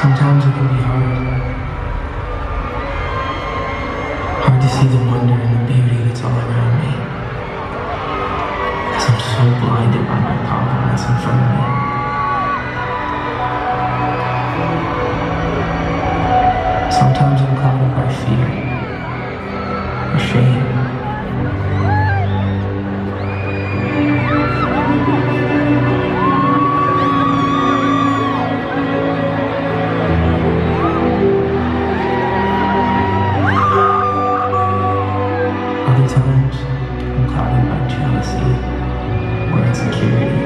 Sometimes it can be hard. Hard to see the wonder and the beauty that's all around me. Because I'm so blinded by my problem that's in front of me. Other times, I'm clouded by jealousy or insecurity.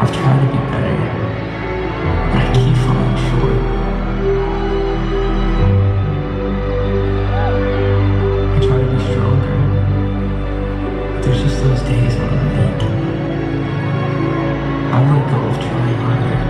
I've tried to be better, but I keep falling short. I try to be stronger, but there's just those days when I'm weak. I let go of trying harder